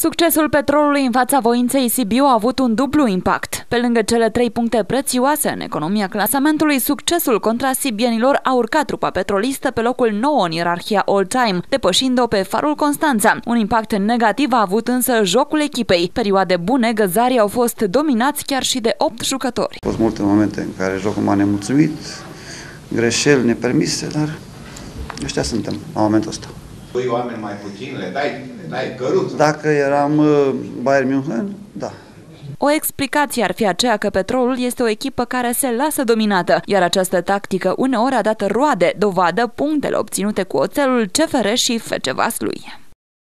Succesul petrolului în fața voinței Sibiu a avut un dublu impact. Pe lângă cele trei puncte prețioase în economia clasamentului, succesul contra sibienilor a urcat trupa petrolistă pe locul 9 în ierarhia all-time, depășind-o pe Farul Constanța. Un impact negativ a avut însă jocul echipei. Perioade bune, găzarii au fost dominați chiar și de 8 jucători. Au fost multe momente în care jocul m-a nemulțumit, greșeli nepermise, dar ăștia suntem la momentul ăsta. Doi oameni mai puțin, le dai, le dai căruță. Dacă eram uh, Bayern München, da. O explicație ar fi aceea că Petrolul este o echipă care se lasă dominată, iar această tactică uneori a dat roade, dovadă punctele obținute cu oțelul CFR și FC Vaslui.